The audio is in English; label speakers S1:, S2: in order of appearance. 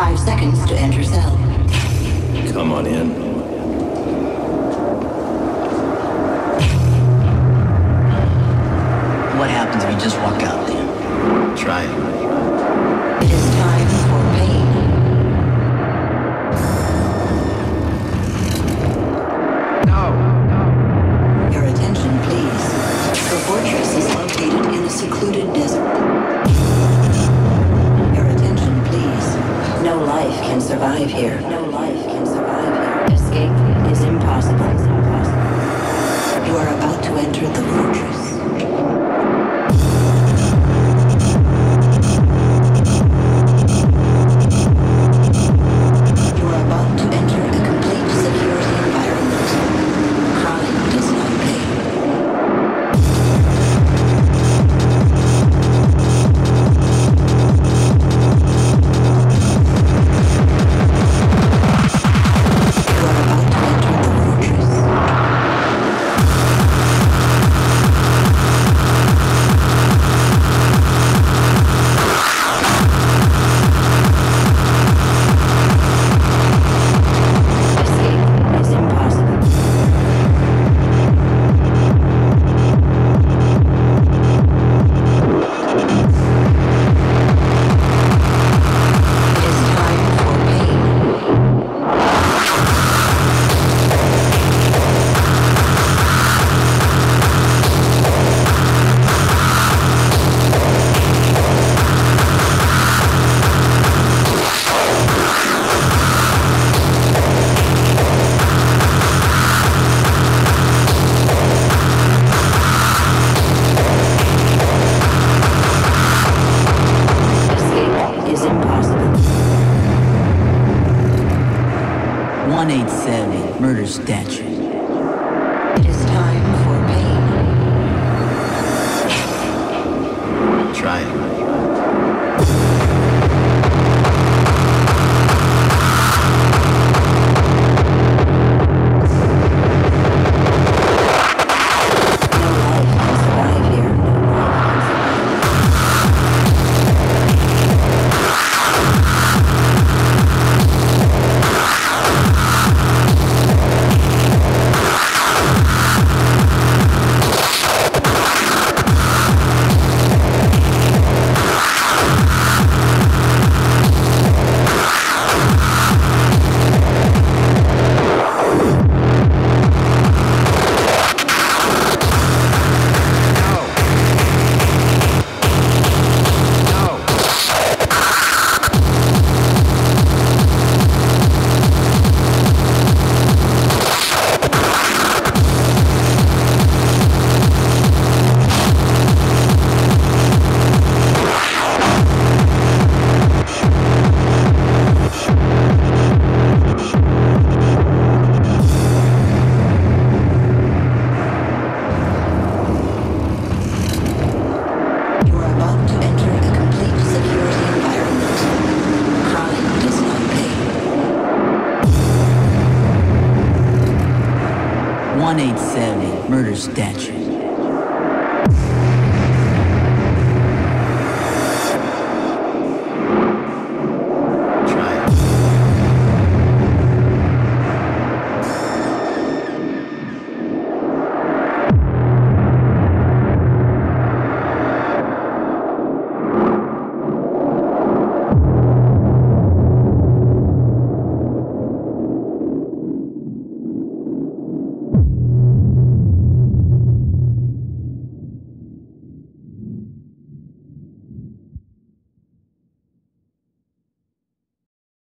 S1: Five seconds to enter cell.
S2: Come on in.
S3: What happens if you just walk out there?
S2: Try it.
S1: survive here. No life can survive here. Escape is impossible. You are about to enter the
S3: murder
S1: statue.
S3: 187 murder statute.